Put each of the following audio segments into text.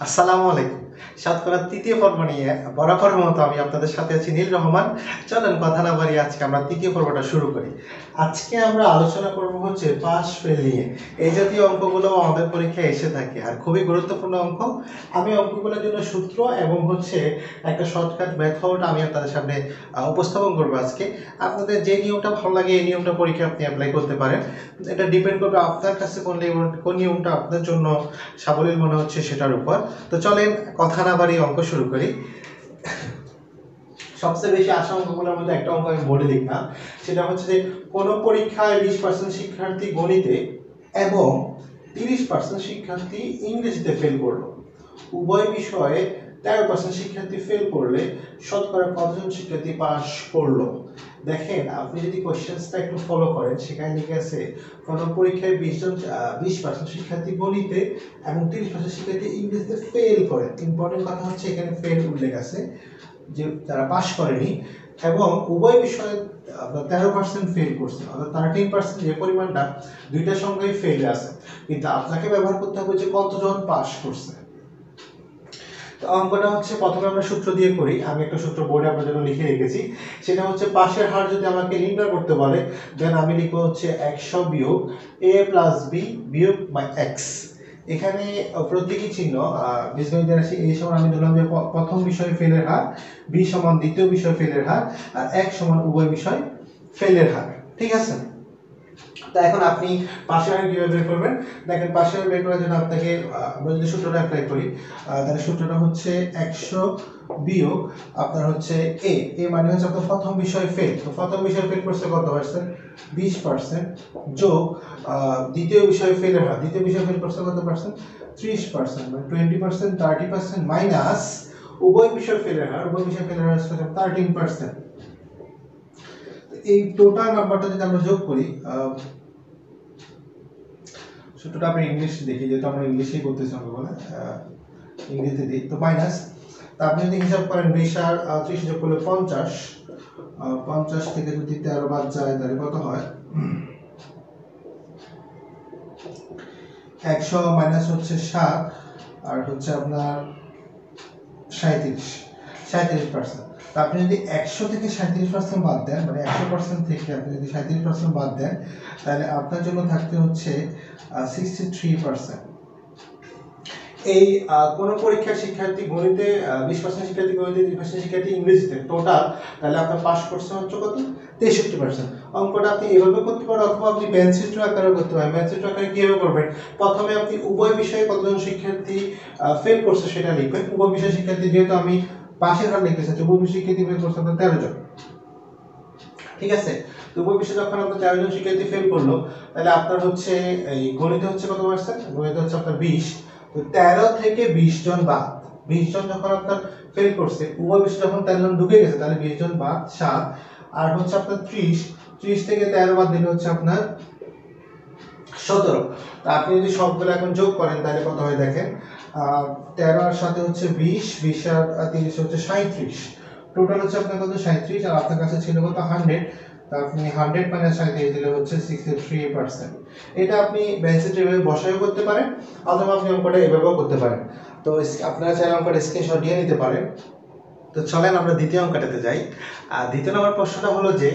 আসসালামু আলাইকুম শতকরা তৃতীয় পর্ব নিয়ে বরাবরের মতো আমি আপনাদের সাথে আছি নীল রহমান। চলেন কথা না বাড়িয়ে আজকে আমরা তৃতীয় পর্বটা শুরু করি। আজকে আমরা আলোচনা করব হচ্ছে পাস ফেল নিয়ে। এই জাতীয় অঙ্কগুলো আমাদের পরীক্ষায় এসে থাকে আর খুবই গুরুত্বপূর্ণ অঙ্ক। আমি অঙ্কগুলোর জন্য সূত্র এবং হচ্ছে একটা শর্টকাট মেথড আমি আপনাদের সামনে উপস্থাপন করব আজকে। আপনাদের যে নিয়মটা ভালো লাগে, এই নিয়মটা পরীক্ষায় আপনি অ্যাপ্লাই করতে পারেন। এটা ডিপেন্ড করবে আপনার কাছে কোন কোন নিয়মটা আপনার জন্য সাবলীল মনে হচ্ছে সেটার উপর। তো চলেন না বাড়িয়ে অঙ্ক শুরু করি। সবচেয়ে বেশি আসা অঙ্কগুলোর মধ্যে একটা অঙ্ক আমি বলে লিখলাম। সেটা হচ্ছে যে, কোনো পরীক্ষায় বিশ পার্সেন্ট শিক্ষার্থী গণিতে এবং তিরিশ পার্সেন্ট শিক্ষার্থী ইংরেজিতে ফেল করল। উভয় বিষয়ে তেরো পার্সেন্ট শিক্ষার্থী ফেল করলে শতকরা কতজন শিক্ষার্থী পাস করল? দেখেন, আপনি যদি কোশ্চেন্সটা একটু ফলো করেন, সেখানে লিখে আছে কোনো পরীক্ষায় বিশ জন বিশ পার্সেন্ট শিক্ষার্থী গণিতে এবং তিরিশ পার্সেন্ট শিক্ষার্থী ইংরেজিতে ফেল করে ইম্পর্টেন্ট কথা হচ্ছে, এখানে ফেল উল্লেখ আছে, যে তারা পাশ করেনি এবং উভয় বিষয়ে তেরো পার্সেন্ট ফেল করছে। অর্থাৎ থার্টিন পার্সেন্ট যে পরিমাণটা দুইটার সঙ্গেই ফেল আছে। কিন্তু আপনাকে ব্যবহার করতে হবে যে কতজন পাশ করছে। তো অঙ্কটা হচ্ছে প্রথমে আমরা সূত্র দিয়ে করি। আমি একটা সূত্র বোর্ডে আপনার জন্য লিখে রেখেছি। সেটা হচ্ছে পাশের হার যদি আমাকে নির্ণয় করতে বলে দেন আমি লিখব হচ্ছে একশো বিয়োগ এ প্লাস বি বিয়োগ বাই এক্স এখানে প্রতীকী চিহ্ন বীজগণিত রাশি এই সময় আমি ধরলাম যে প্রথম বিষয় ফেলের হার বি সমান দ্বিতীয় বিষয় ফেলের হার, আর এক সমান উভয় বিষয় ফেলের হার। ঠিক আছে? তা এখন আপনি পাশের হার কীভাবে বের করবেন। দেখেন হার বের করার জন্য আপনাকে আমরা যদি সূত্রটা অ্যাপ্লাই করি তাহলে সূত্রটা হচ্ছে একশো বিয়োগ, আপনার হচ্ছে এ এ মানে হচ্ছে আপনার প্রথম বিষয় ফেল তো প্রথম বিষয় ফেল করছে কত পার্সেন্ট বিশ পার্সেন্ট যোগ দ্বিতীয় বিষয় ফেলের হার। দ্বিতীয় বিষয় ফেল করছে কত পার্সেন্ট ত্রিশ পার্সেন্ট মানে twenty percent thirty percent minus উভয় বিষয় ফেলের হার। উভয় বিষয় ফেলের হার হচ্ছে থার্টিন পার্সেন্ট এই টোটাল নাম্বারটা যদি আমরা যোগ করি সূত্রটা আমরা ইংলিশ দেখি, যেহেতু আমরা ইংলিশেই করতেছি বলে ইংরেজিতে দিই, তো মাইনাস তা আপনি যদি হিসাব করেন বিশ আর ত্রিশ যোগ করলে পঞ্চাশ পঞ্চাশ থেকে যদি তেরো বাদ যায়, তাহলে কত হয়? একশো মাইনাস হচ্ছে সাত, আর হচ্ছে আপনার সাঁত্রিশ সাঁত্রিশ পার্সেন্ট আপনি যদি একশো থেকে সাঁত্রিশ পার্সেন্ট বাদ দেন মানে একশো পার্সেন্ট থেকে আপনি যদি সাঁত্রিশ পার্সেন্ট বাদ দেন, তাহলে আপনার জন্য থাকতে হচ্ছে সিক্সটি থ্রি পার্সেন্ট এই কোনো পরীক্ষার শিক্ষার্থী গণিতে বিশ পার্সেন্ট শিক্ষার্থী গণিতে, তিরিশ পার্সেন্ট শিক্ষার্থী ইংরেজিতে। টোটাল তাহলে আপনার পাস করছে হচ্ছে কত? তেষট্টি পার্সেন্ট অঙ্কটা আপনি এভাবে করতে পারেন, অথবা আপনি ম্যানচিত্র আকারে করতে পারেন। ম্যানচিত্র আকারে কীভাবে করবেন? প্রথমে আপনি উভয় বিষয়ে কতজন শিক্ষার্থী ফেল করছে সেটা লিখবেন। উভয় বিষয় শিক্ষার্থী, যেহেতু আমি পাশের হার লিখতে চাচ্ছি উভয় বিষয় শিক্ষার্থী ফেল করছে আপনার তেরো জন। ঠিক আছে? তো যখন আপনার শিক্ষার্থী ফেল করল, তাহলে আপনার হচ্ছে, এই গণিতে হচ্ছে কত পার্সেন্ট গণিতে হচ্ছে আপনার বিশ। তো তেরো থেকে বিশ জন বাদ। বিশ জন যখন আপনার ফেল করছে উভয় বিষয় যখন তেরো জন ঢুকে গেছে, তাহলে বিশ জন বাদ, সাত। আর হচ্ছে আপনার ত্রিশ। ত্রিশ থেকে তেরো বাদ দিলে হচ্ছে আপনার সতেরো। তা আপনি যদি সবগুলো এখন যোগ করেন, তাহলে কত হয় দেখেন? তেরো আর সাথে হচ্ছে বিশ বিশ আর তিরিশ হচ্ছে সাঁত্রিশ টোটাল হচ্ছে আপনার কত? সাঁত্রিশ আর আপনার কাছে ছিল কত? হান্ড্রেড। তা আপনি হান্ড্রেড মাইনাস সাঁত্রিশ দিলে হচ্ছে সিক্সটি থ্রি পার্সেন্ট। এটা আপনি বেঞ্চে এভাবে বসায়ও করতে পারেন, অথবা আপনি অঙ্কটা এভাবেও করতে পারেন। তো আপনারা চাইলে অঙ্কটা স্ক্রিনশট নিয়ে নিতে পারেন। তো চলেন আমরা দ্বিতীয় অঙ্কটাতে যাই। আর দ্বিতীয় নম্বর প্রশ্নটা হলো যে,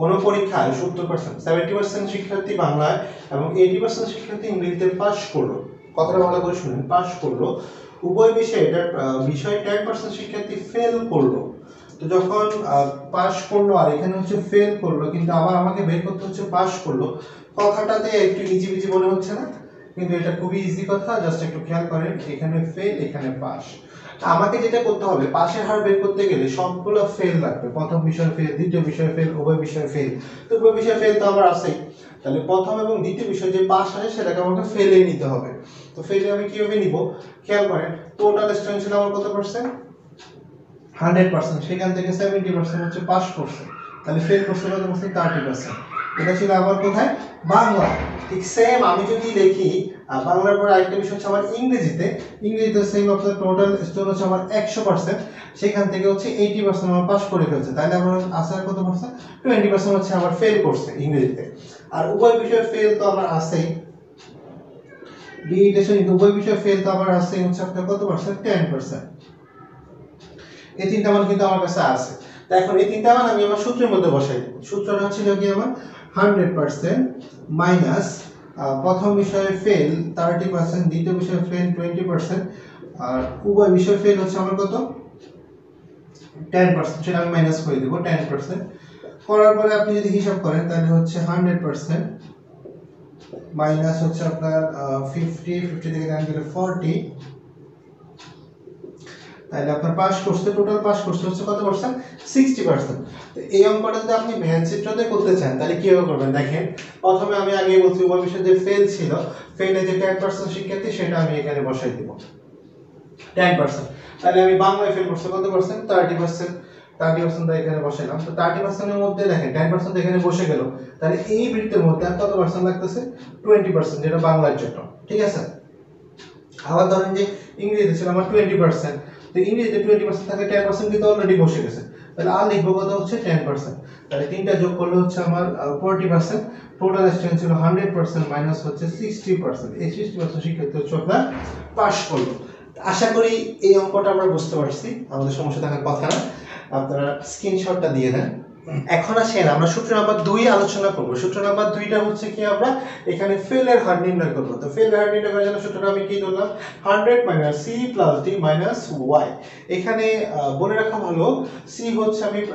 কোনো পরীক্ষায় সত্তর পার্সেন্ট সেভেন্টি পার্সেন্ট শিক্ষার্থী বাংলায় এবং এইটি পার্সেন্ট শিক্ষার্থী ইংরেজিতে পাস করল। কথাটা ভালো করে শুনেন। পাস করল। উভয় বিষয়ে এটা বিষয়ে টেন পার্সেন্ট শিক্ষার্থী ফেল করল। তো যখন পাস করল, আর এখানে হচ্ছে ফেল করল, কিন্তু আবার আমাকে বের করতে হচ্ছে পাস করল, কথাটাতে একটু ইজি বিজি মনে হচ্ছে না? কিন্তু এটা খুবই ইজি কথা জাস্ট একটু খেয়াল করেন, এখানে ফেল এখানে পাস আমাকে যেটা করতে হবে পাশের হার বের করতে গেলে সবগুলো ফেল লাগবে। প্রথম বিষয় ফেল দ্বিতীয় বিষয় ফেল উভয় বিষয় ফেল তো উভয় বিষয় ফেল তো আমার আছেই। তাহলে প্রথম এবং দ্বিতীয় বিষয় যে পাস আসে, সেটাকে আমাকে ফেলে নিতে হবে। তো ফেলে আমি কীভাবে নিব? খেয়াল করেন টোটাল স্ট্রেন্থ ছিল আমার কত পার্সেন্ট হান্ড্রেড পার্সেন্ট সেখান থেকে সেভেন্টি পার্সেন্ট হচ্ছে পাস করছে তাহলে ফেল করছে কত পার্সেন্ট থার্টি পার্সেন্ট এটা ছিল আবার কোথায়? বাংলা। ঠিক সেম আমি যদি লিখি বাংলার পরে আরেকটা বিষয় হচ্ছে আমার ইংরেজিতে। ইংরেজিতে সেম আপনার টোটাল স্টোর হচ্ছে আমার একশো পার্সেন্ট সেখান থেকে হচ্ছে এইটি পার্সেন্ট আমার পাস করে ফেলছে। তাহলে আমার আসার কত পার্সেন্ট টোয়েন্টি পার্সেন্ট হচ্ছে আমার ফেল করছে ইংরেজিতে। আর উভয় বিষয়ে ফেল তো আমার আছেই। কিন্তু উভয় বিষয়ে ফেল তো আবার আছে হচ্ছে আপনার কত পার্সেন্ট টেন পার্সেন্ট এই তিনটা মান কিন্তু আমার কাছে আছে। তা এখন এই তিনটা মান আমি আমার সূত্রের মধ্যে বসাই দেব। সূত্রটা হচ্ছে কি আমার? হান্ড্রেড পার্সেন্ট মাইনাস প্রথম বিষয়ে ফেল থার্টি পার্সেন্ট দ্বিতীয় বিষয়ে ফেল টোয়েন্টি পার্সেন্ট আর উভয় বিষয়ে ফেল হচ্ছে আমার কত? টেন পার্সেন্ট সেটা আমি মাইনাস করে দেবো টেন পার্সেন্ট করার পরে আপনি যদি হিসাব করেন, তাহলে হচ্ছে হান্ড্রেড পার্সেন্ট মাইনাস হচ্ছে আপনার ফিফটি ফিফটি থেকে নাইন গেলে ফর্টি তাহলে আপনার পাস করছে টোটাল পাস করছে হচ্ছে কত পার্সেন্ট সিক্সটি পার্সেন্ট এই অঙ্কটা যদি আপনি ভ্যান চিত্রতে করতে চান, তাহলে কীভাবে করবেন? দেখেন, প্রথমে আমি আগে বলছি উভয় যে ফেল ছিল ফেলে যে টেন পার্সেন্ট শিক্ষার্থী, সেটা আমি এখানে বসাই দিব। টেন পার্সেন্ট তাহলে আমি বাংলায় ফেল করছি, কত percent thirty percent thirty percent এখানে বসাইলাম তো থার্টি পার্সেন্টের মধ্যে দেখেন টেন পার্সেন্ট এখানে বসে গেল, তাহলে এই বৃত্তের মধ্যে আর কত পার্সেন্ট লাগতেছে? টোয়েন্টি পার্সেন্ট যেটা বাংলার জন্য, ঠিক আছে? আবার ধরেন যে ইংরেজিতে ছিল আমার টোয়েন্টি পার্সেন্ট তো ইংরেজিতে টোয়েন্টি পার্সেন্ট থাকে টেন পার্সেন্ট কিন্তু অলরেডি বসে গেছে। তাহলে আর লিখব কত হচ্ছে? টেন পার্সেন্ট তাহলে তিনটা যোগ করলে হচ্ছে আমার ফোরটি পার্সেন্ট টোটাল স্টুডেন্ট ছিল হান্ড্রেড পার্সেন্ট মাইনাস হচ্ছে সিক্সটি পার্সেন্ট এই সিক্সটি পার্সেন্ট শিক্ষার্থী হচ্ছে আপনার পাস করল। আশা করি এই অঙ্কটা আমরা বুঝতে পারছি, আমাদের সমস্যা থাকার কথা না। আপনারা স্ক্রিনশটটা দিয়ে দেন। এখন আসেন, আমরা সূত্র নাম্বার দুই আলোচনা করব। সূত্র নাম্বার দুইটা হচ্ছে কি আমরা এখানে ফেলের হার নির্ণয় করব। তো ফেলের হার নির্ণয় করার জন্য সূত্রটা আমি কি ধরলাম? Hundred minus C plus D minus Y এখানে বলে রাখা ভালো সি হচ্ছে আমি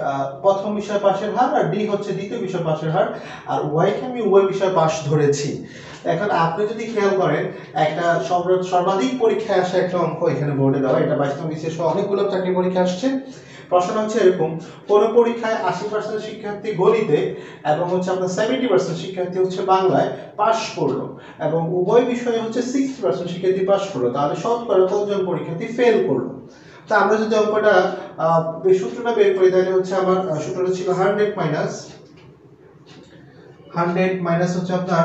প্রথম বিষয় পাশের হার আর ডি হচ্ছে দ্বিতীয় বিষয় পাশের হার। আর ওয়াইকে আমি উভয় বিষয় পাশ ধরেছি। এখন আপনি যদি খেয়াল করেন, একটা সর্ব- সর্বাধিক পরীক্ষায় আসা একটা অঙ্ক এখানে বোর্ডে দেওয়া এটা বাইশ নম্বর বিশেষ অনেকগুলো চাকরি পরীক্ষা আসছে। প্রশ্ন হচ্ছে এরকম, কোন পরীক্ষায় আশি পার্সেন্ট শিক্ষার্থী গণিতে এবং হচ্ছে আপনার সেভেন্টি পার্সেন্ট শিক্ষার্থী হচ্ছে বাংলায় পাশ করল এবং উভয় বিষয়ে হচ্ছে সিক্সটি পার্সেন্ট শিক্ষার্থী পাশ করল, তাহলে শতকরা কতজন পরীক্ষার্থী ফেল করল? তা আমরা যদি অঙ্কটা সূত্রটা বের করি, তাহলে হচ্ছে আমার সূত্রটা ছিল হান্ড্রেড মাইনাস হান্ড্রেড মাইনাস হচ্ছে আপনার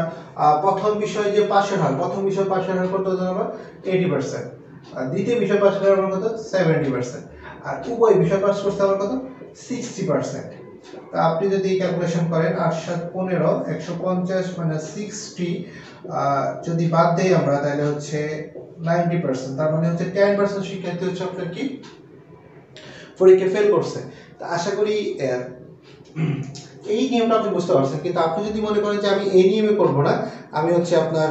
প্রথম বিষয় যে পাশের হার, প্রথম বিষয় পাশের হার কত হচ্ছে আমার এইটি পার্সেন্ট দ্বিতীয় বিষয় পাশের হার কত? সেভেন্টি পার্সেন্ট আর উভয় বিষয় পাস করতে আমার কত? সিক্সটি পার্সেন্ট তা আপনি যদি ক্যালকুলেশন করেন আট সাত পনেরো, একশো পঞ্চাশ মানে সিক্সটি যদি বাদ দেই আমরা, তাহলে হচ্ছে নাইনটি পার্সেন্ট তার মানে হচ্ছে টেন পার্সেন্ট শিক্ষার্থী হচ্ছে আপনার কি? পরীক্ষা ফেল করছে। তা আশা করি এই নিয়মটা আপনি বুঝতে পারছেন। কিন্তু আপনি যদি মনে করেন যে আমি এই নিয়মে করব না, আমি হচ্ছে আপনার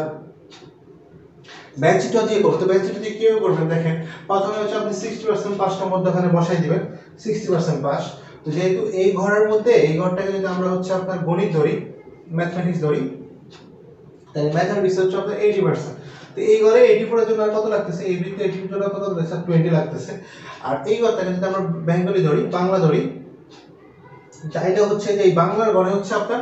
ব্যাঞ্চিটা দিয়ে করব তো ব্যাঞ্চিটা দিয়ে কীভাবে করবেন দেখেন, প্রথমে হচ্ছে আপনি সিক্সটি পার্সেন্ট পাসটার মধ্যে ওখানে বসাই দিবেন সিক্সটি পার্সেন্ট পাস তো যেহেতু এই ঘরের মধ্যে, এই ঘরটাকে যদি আমরা হচ্ছে আপনার গণিত ধরি ম্যাথমেটিক্স ধরি, তাহলে ম্যাথমেটিক্স হচ্ছে আপনার এইটি পার্সেন্ট তো এই ঘরে এইটি ফোরের জন্য কত লাগতেছে? এই বৃত্তে এইটি জন্য কত লাগতেছে? টোয়েন্টি লাগতেছে। আর এই ঘরটাকে যদি আমরা বেঙ্গলি ধরি, বাংলা ধরি চাইলে হচ্ছে যে এই বাংলার ঘরে হচ্ছে আপনার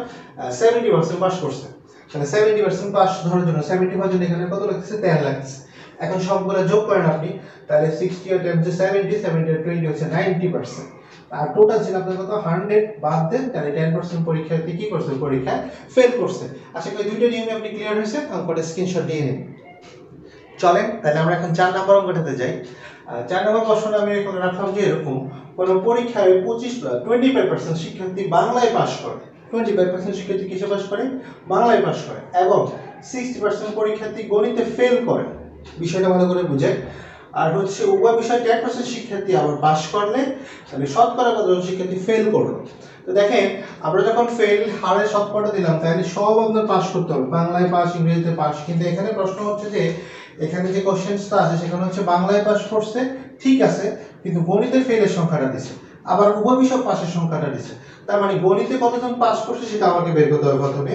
সেভেন্টি পার্সেন্ট পাস করছে। তাহলে সেভেন্টি পার্সেন্ট পাস ধরার জন্য সেভেন্টি পার্সেন্ট এখানে কত লাগছে টেন লাগছে এখন সবগুলো যোগ করেন আপনি, তাহলে সিক্সটি আর টেন হচ্ছে সেভেন্টি সেভেন্টি আর টোয়েন্টি হচ্ছে নাইনটি পার্সেন্ট আর টোটাল ছিল আপনার কত? হান্ড্রেড বাদ দেন, তাহলে টেন পার্সেন্ট পরীক্ষার্থী কি করছে? পরীক্ষায় ফেল করছে। আশা করি দুইটা নিয়মে আপনি ক্লিয়ার হয়েছে অঙ্কটা স্ক্রিনশট দিয়ে নিন চলেন, তাহলে আমরা এখন চার নম্বর অঙ্কটাতে যাই। চার নম্বর প্রশ্ন আমি এখন রাখলাম যে এরকম, কোন পরীক্ষায় পঁচিশ টোয়েন্টি ফাইভ পার্সেন্ট শিক্ষার্থী বাংলায় পাশ করে। টোয়েন্টি ফাইভ পার্সেন্ট শিক্ষার্থী কিসে পাশ করে? বাংলায় পাশ করে। এবং সিক্সটি পার্সেন্ট পরীক্ষার্থী গণিতে ফেল করে। বিষয়টা ভালো করে বুঝে। আর হচ্ছে উভয় বিষয়ে টেন পার্সেন্ট শিক্ষার্থী আবার পাশ করলে, তাহলে শতকরা কতজন শিক্ষার্থী ফেল করল? তো দেখেন, আমরা যখন ফেল হারে শতকরা দিলাম, তাহলে সব আপনার পাস করতে হবে। বাংলায় পাস ইংরেজিতে পাস কিন্তু এখানে প্রশ্ন হচ্ছে যে, এখানে যে কোশ্চেন্সটা আছে, সেখানে হচ্ছে বাংলায় পাস করছে, ঠিক আছে, কিন্তু গণিতে ফেলের সংখ্যাটা দিছে। আবার উভয় বিষয় পাসের সংখ্যাটা দিছে। তার মানে গণিতে কতজন পাস করছে সেটা আমাকে বের করতে হবে প্রথমে।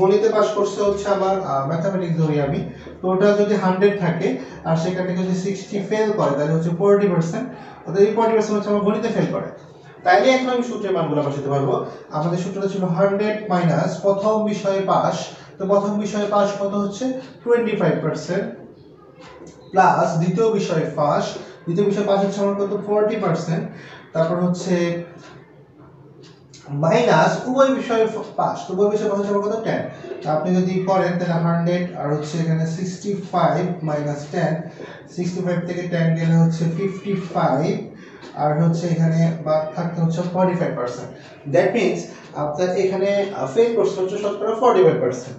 গণিতে পাস করছে হচ্ছে আমার ম্যাথামেটিক্স ধরি আমি। তো ওটা যদি হান্ড্রেড থাকে, আর সেখান থেকে যদি সিক্সটি ফেল করে, তাহলে হচ্ছে ফোরটি পার্সেন্ট অর্থাৎ এই ফোরটি পার্সেন্ট হচ্ছে আমার গণিতে ফেল করে। তাইলে এখন আমি সূত্রের মানগুলো বসাতে পারব। আমাদের সূত্রটা ছিল হান্ড্রেড মাইনাস প্রথম বিষয়ে পাস তো প্রথম বিষয়ে পাস কত হচ্ছে? টোয়েন্টি ফাইভ পার্সেন্ট প্লাস দ্বিতীয় বিষয়ে পাস দ্বিতীয় বিষয়ে পাস হচ্ছে আমার কত? ফোরটি পার্সেন্ট তারপর হচ্ছে মাইনাস উভয় বিষয়ে পাস উভয় বিষয়ে পাস হচ্ছে কত? টেন আপনি যদি করেন তাহলে হান্ড্রেড আর হচ্ছে এখানে sixty five minus ten sixty five থেকে টেন গেলে হচ্ছে ফিফটি ফাইভ আর হচ্ছে এখানে বাদ থাকতে হচ্ছে forty five percent that means আপনার এখানে ফেল করছে হচ্ছে শতকরা ফর্টি ফাইভ পার্সেন্ট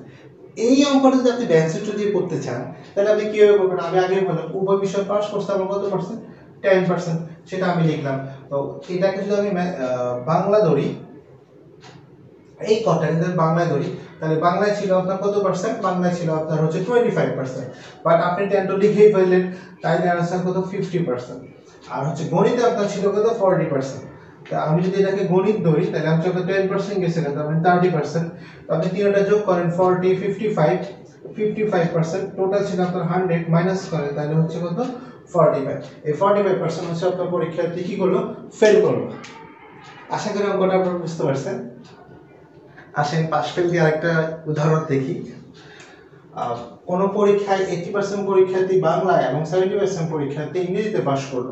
এই অঙ্কটা যদি আপনি ব্যাংক সূত্র দিয়ে করতে চান, তাহলে আপনি কীভাবে করবেন? আমি আগে বললাম, উভয় বিষয় পাস করতে আমার কত পার্সেন্ট টেন পার্সেন্ট সেটা আমি লিখলাম। তো এটাকে যদি আমি বাংলা ধরি, এই কটা যদি বাংলায় ধরি, তাহলে বাংলায় ছিল আপনার কত পার্সেন্ট বাংলায় ছিল আপনার হচ্ছে টোয়েন্টি ফাইভ পার্সেন্ট বাট আপনি টেন তো লিখেই ফেললেন তাই আনসার কত? ফিফটি পার্সেন্ট আর হচ্ছে গণিতে আপনার ছিল কত? ফর্টি পার্সেন্ট তা আমি যদি এটাকে গণিত ধরি, তাহলে আমি চোখে টেন পার্সেন্ট গেছে তার আপনি থার্টি পার্সেন্ট তো আপনি তিনটা যোগ করেন forty fifty five fifty five percent total ছিল আপনার হান্ড্রেড মাইনাস করেন, তাহলে হচ্ছে কত? ফর্টি ফাইভ এই ফর্টি ফাইভ পার্সেন্ট হচ্ছে আপনার কি ফেল করল। আশা করি বুঝতে পারছেন। আসেন আরেকটা উদাহরণ দেখি। কোনো পরীক্ষায় এইটি পার্সেন্ট পরীক্ষার্থী বাংলায় এবং সেভেন্টি পার্সেন্ট পরীক্ষার্থী ইংরেজিতে পাশ করল।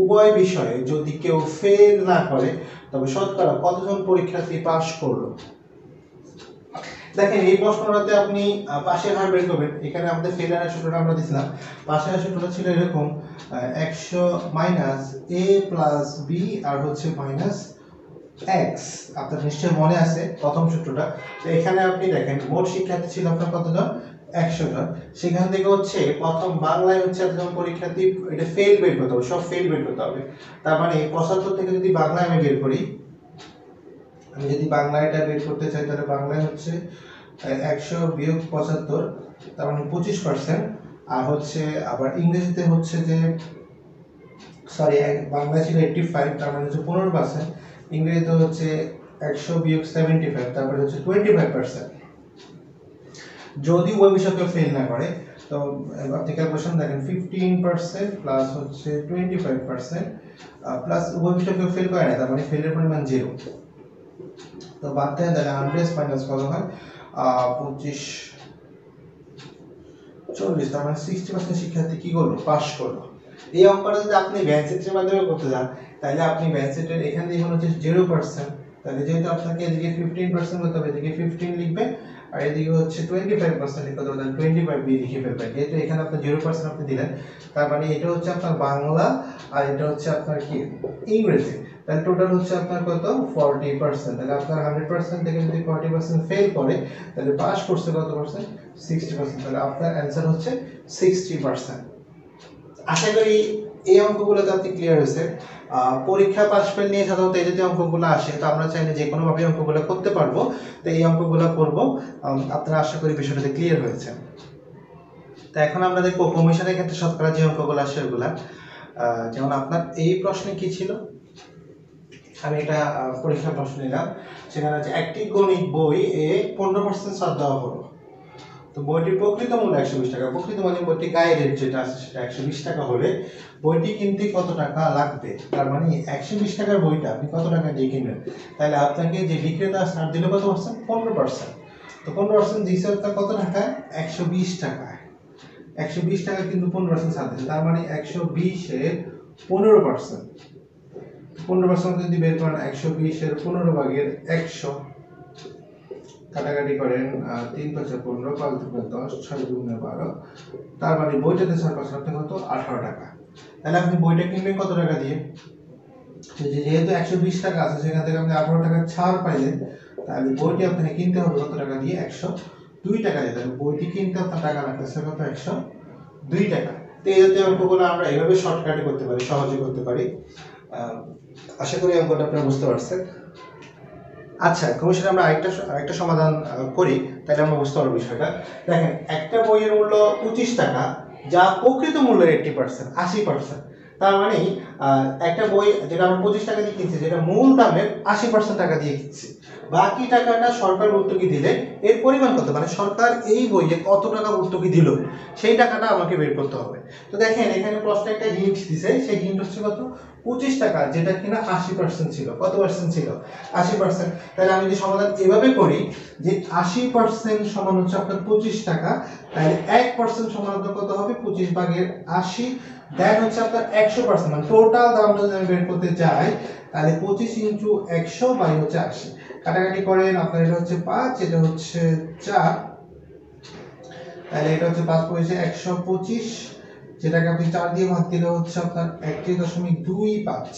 উভয় বিষয়ে যদি কেউ ফেল না করে, তবে শতকরা কতজন পরীক্ষার্থী পাশ করল? দেখেন, এই প্রশ্নটাতে আপনি পাশের হার বের করবেন। এখানে আমাদের ফেল হারের সূত্রটা আমরা দিছিলাম। পাশের সূত্রটা ছিল এরকম একশো মাইনাস এ প্লাস বি আর হচ্ছে মাইনাস এক্স আপনার নিশ্চয়ই মনে আছে প্রথম সূত্রটা। তো এখানে আপনি দেখেন, মোট শিক্ষার্থী ছিল আপনার কতজন? একশো জন। সেখান থেকে হচ্ছে প্রথম বাংলায় হচ্ছে একজন পরীক্ষার্থী, এটা ফেল বের করতে হবে, সব ফেল বের করতে হবে। তার মানে পঁচাত্তর থেকে যদি বাংলায় আমি বের করি আমি যদি বাংলায় এটা বের করতে চাই, তাহলে বাংলায় হচ্ছে একশো বিয়োগ পঁচাত্তর, তার মানে পঁচিশ পার্সেন্ট আর হচ্ছে, আবার ইংরেজিতে হচ্ছে যে সরি বাংলা ছিল এইটটি ফাইভ তার মানে হচ্ছে পনেরো পার্সেন্ট ইংরেজিতে হচ্ছে একশো বিয়োগ সেভেন্টি ফাইভ তারপরে হচ্ছে টোয়েন্টি ফাইভ পার্সেন্ট যদি ওই বিষয়কে ফেল না করে, তো আপনি ক্যালকুলেশন দেখেন ফিফটিন পার্সেন্ট প্লাস হচ্ছে টোয়েন্টি ফাইভ পার্সেন্ট প্লাস উভয় বিষয়কে ফেল করে না, তার মানে ফেলের পরিমাণ জিরো তো বাদ দেয় তাহলে হান্ড্রেড মাইনাস কত হয় পঁচিশ, চল্লিশ, তার মানে সিক্সটি পার্সেন্ট শিক্ষার্থী কি করল? পাস করল। এই অঙ্কটা যদি আপনি ব্যানসেটের মাধ্যমে করতে যান, তাহলে আপনি ব্যানসেটের এখান থেকে হচ্ছে জিরো পার্সেন্ট তাহলে যেহেতু আপনাকে এদিকে ফিফটিন পার্সেন্ট করতে হবে, এদিকে ফিফটিন লিখবে, আর এদিকে হচ্ছে টোয়েন্টি ফাইভ পার্সেন্ট লিখতে হবে, তাহলে টোয়েন্টি ফাইভ দিয়ে লিখে ফেলবেন। যেহেতু এখানে আপনার জিরো পার্সেন্ট আপনি দিলেন, তার মানে এটা হচ্ছে আপনার বাংলা, আর এটা হচ্ছে আপনার কি? ইংরেজি। তাহলে টোটাল হচ্ছে আপনার কত? ফর্টি পার্সেন্ট তাহলে আপনার হান্ড্রেড পার্সেন্ট থেকে যদি ফর্টি পার্সেন্ট ফেল করে, তাহলে পাস করছে কত পার্সেন্ট সিক্সটি পার্সেন্ট তাহলে আপনার অ্যান্সার হচ্ছে সিক্সটি পার্সেন্ট আশা করি এই অঙ্কগুলোতে আপনি ক্লিয়ার হয়েছে। পরীক্ষা পাস ফেল নিয়ে সাধারণত এই জাতীয় অঙ্কগুলো আসে, তো আমরা চাইলে যে কোনোভাবে অঙ্কগুলো করতে পারব, তো এই অঙ্কগুলো করব। আপনারা আশা করি বিষয়টাতে ক্লিয়ার হয়েছে। তো এখন আমরা দেখব কমিশনের ক্ষেত্রে শতকরা যে অঙ্কগুলো আসে ওগুলা যেমন আপনার এই প্রশ্নে কি ছিল? আমি আহ, পরীক্ষার প্রশ্ন নিলাম। সেখানে হচ্ছে একটি গণিত বই এ পনেরো পার্সেন্ট ছাড় দেওয়া হলো। তো বইটির প্রকৃত মূল্য একশো বিশ টাকা। প্রকৃত মানে বইটি গায়ে রেট যেটা আছে সেটা একশো বিশ টাকা হলে বইটি কিনতে কত টাকা লাগবে? তার মানে একশো বিশ টাকার বইটা আপনি কত টাকা দিয়ে কিনবেন? তাহলে আপনাকে যে বিক্রেতা ছাড় দিল কত পার্সেন্ট? পনেরো পার্সেন্ট। তো পনেরো পার্সেন্ট আপনার কত টাকায় একশো বিশ টাকায় একশো বিশ টাকা কিন্তু পনেরো পার্সেন্ট ছাড় দিচ্ছে তার মানে একশো বিশের পনেরো পার্সেন্ট। পনেরো পার্সেন্ট যদি বের করেন, একশো বিশের পনেরো ভাগের একশো। কাটাকাটি করেন তিন পাঁচে পনেরো, পাঁচ দুগুণে দশ, ছয় দুগুণে বারো। তার মানে বইটাতে ছয় পার্সেন্ট কত? আঠারো টাকা। তাহলে আপনি বইটা কিনবেন কত টাকা দিয়ে? যেহেতু একশো বিশ টাকা আছে, সেখান থেকে আপনি আঠারো টাকা ছাড় পাইলেন, তাহলে বইটি আপনাকে কিনতে হবে কত টাকা দিয়ে? একশো দুই টাকা দিয়ে। তাহলে বইটি কিনতে আপনার টাকা লাগতেছে কত? একশো দুই টাকা। তো এই জাতীয় অঙ্কগুলো আমরা এইভাবে শর্টকাটে করতে পারি সহজে করতে পারি। আশা করি অঙ্কটা আপনারা বুঝতে পারছেন। আচ্ছা কমিশনে আমরা আরেকটা আরেকটা সমাধান করি, তাহলে আমরা বুঝতে পারব বিষয়টা। দেখেন, একটা বইয়ের মূল্য পঁচিশ টাকা, যা প্রকৃত মূল্যের এইটটি পার্সেন্ট আশি পার্সেন্ট তার মানে একটা বই যেটা আমরা পঁচিশ টাকা দিয়ে কিনছি, যেটা মূল দামের আশি পার্সেন্ট টাকা দিয়ে কিনছি। বাকি টাকাটা সরকার ভর্তুকি দিলে এর পরিমাণ কত? মানে সরকার এই বইয়ে কত টাকা ভর্তুকি দিল? সেই টাকাটা আমাকে বের করতে হবে। তো দেখেন, এখানে প্রশ্ন একটা হিন্ট দিছে, সেই হিন্ট হচ্ছে কত? পঁচিশ টাকা, যেটা কিনা আশি পার্সেন্ট ছিল। কত পার্সেন্ট ছিল? আশি পার্সেন্ট তাহলে আমি যদি সমাধান এভাবে করি যে আশি পার্সেন্ট সমান হচ্ছে আপনার পঁচিশ টাকা, তাহলে এক পার্সেন্ট সমান কত হবে? পঁচিশ ভাগের আশি দেন হচ্ছে আপনার একশো পার্সেন্ট মানে টোটাল দামটা যদি আমি বের করতে চাই তাহলে পঁচিশ ইন্টু একশো বাই হচ্ছে আশি। কাটাকাটি করেন, আপনার এটা হচ্ছে পাঁচ, এটা হচ্ছে চার। তাহলে এটা হচ্ছে পাঁচ পয়সা একশো পঁচিশ, যেটাকে আপনি চার দিয়ে ভাগ দিলে হচ্ছে আপনার একত্রিশ দশমিক দুই পাঁচ।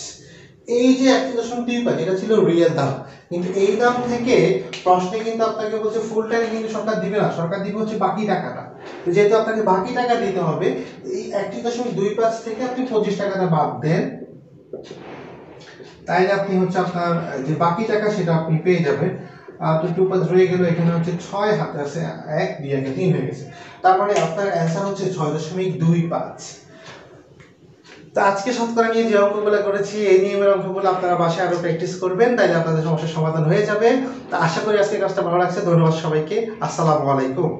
এই যে একটি দশমিক দুই পাঁচ, এটা ছিল রিয়েল দাম। কিন্তু এই দাম থেকে প্রশ্নে কিন্তু আপনাকে বলছে ফুল টাইম কিন্তু সরকার দিবে না, সরকার দিবে হচ্ছে বাকি টাকাটা। তো যেহেতু আপনাকে বাকি টাকা দিতে হবে, এই একটি দশমিক দুই পাঁচ থেকে আপনি পঁচিশ টাকাটা বাদ দেন। তাইলে আপনি হচ্ছে আপনার, যে বাকি টাকা সেটা আপনি পেয়ে যাবেন। তো টু পাঁচ রয়ে গেল, এখানে হচ্ছে ছয় হাতে আছে, এক, দুই, একে, তিন হয়ে গেছে। তার মানে আপনার অ্যান্সার হচ্ছে ছয় দশমিক দুই পাঁচ। তো আজকে শতকরা নিয়ে যে অঙ্কগুলো করেছি, এই নিয়মের অঙ্কগুলো আপনারা বাসায় আরও প্র্যাকটিস করবেন, তাইলে আপনাদের সমস্যার সমাধান হয়ে যাবে। তো আশা করি আজকে কাজটা ভালো লাগছে। ধন্যবাদ সবাইকে। আসসালামু আলাইকুম।